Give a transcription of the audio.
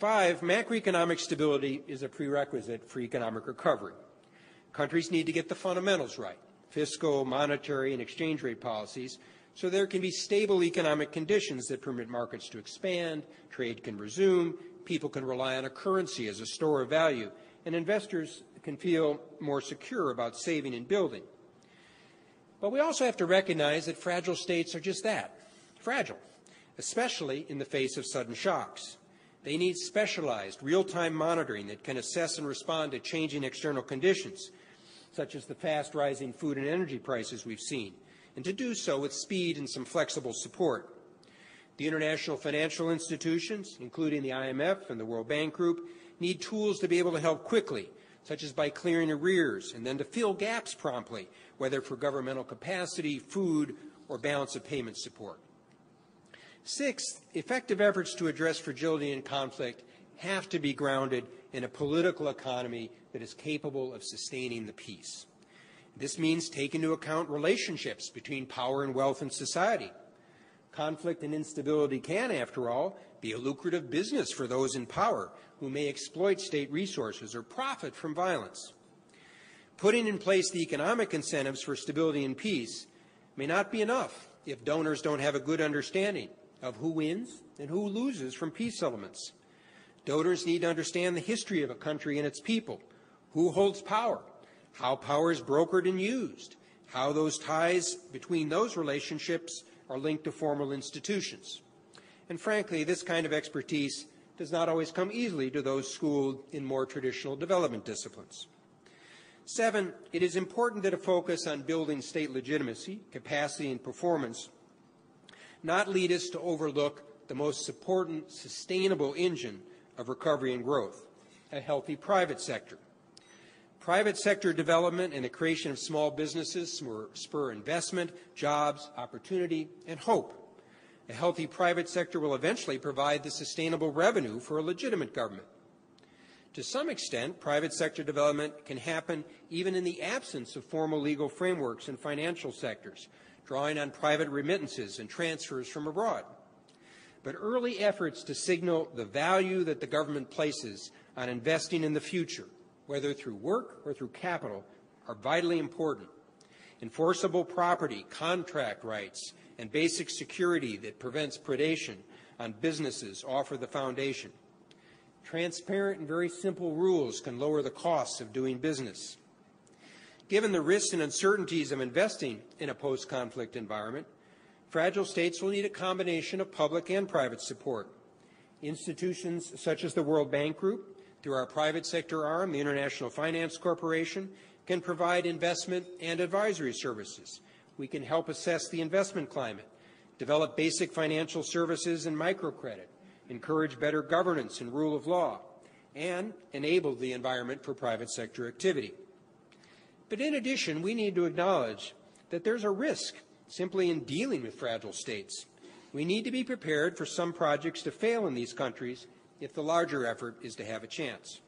Five, macroeconomic stability is a prerequisite for economic recovery. Countries need to get the fundamentals right fiscal, monetary, and exchange rate policies so there can be stable economic conditions that permit markets to expand, trade can resume, people can rely on a currency as a store of value, and investors can feel more secure about saving and building. But we also have to recognize that fragile states are just that fragile, especially in the face of sudden shocks. They need specialized, real time monitoring that can assess and respond to changing external conditions, such as the fast rising food and energy prices we've seen, and to do so with speed and some flexible support. The international financial institutions, including the IMF and the World Bank Group, need tools to be able to help quickly, such as by clearing arrears and then to fill gaps promptly, whether for governmental capacity, food, or balance of payment support. Sixth, effective efforts to address fragility and conflict have to be grounded in a political economy that is capable of sustaining the peace. This means taking into account relationships between power and wealth in society. Conflict and instability can, after all, be a lucrative business for those in power who may exploit state resources or profit from violence. Putting in place the economic incentives for stability and peace may not be enough if donors don't have a good understanding of who wins and who loses from peace settlements. Donors need to understand the history of a country and its people, who holds power, how power is brokered and used, how those ties between those relationships are linked to formal institutions. And frankly, this kind of expertise does not always come easily to those schooled in more traditional development disciplines. Seven, it is important that a focus on building state legitimacy, capacity, and performance not lead us to overlook the most important sustainable engine of recovery and growth, a healthy private sector. Private sector development and the creation of small businesses spur investment, jobs, opportunity, and hope. A healthy private sector will eventually provide the sustainable revenue for a legitimate government. To some extent, private sector development can happen even in the absence of formal legal frameworks and financial sectors, drawing on private remittances and transfers from abroad. But early efforts to signal the value that the government places on investing in the future, whether through work or through capital, are vitally important. Enforceable property, contract rights, and basic security that prevents predation on businesses offer the foundation. Transparent and very simple rules can lower the costs of doing business. Given the risks and uncertainties of investing in a post conflict environment, fragile states will need a combination of public and private support. Institutions such as the World Bank Group, through our private sector arm, the International Finance Corporation, can provide investment and advisory services. We can help assess the investment climate, develop basic financial services and microcredit, encourage better governance and rule of law, and enable the environment for private sector activity. But in addition, we need to acknowledge that there's a risk simply in dealing with fragile states. We need to be prepared for some projects to fail in these countries if the larger effort is to have a chance.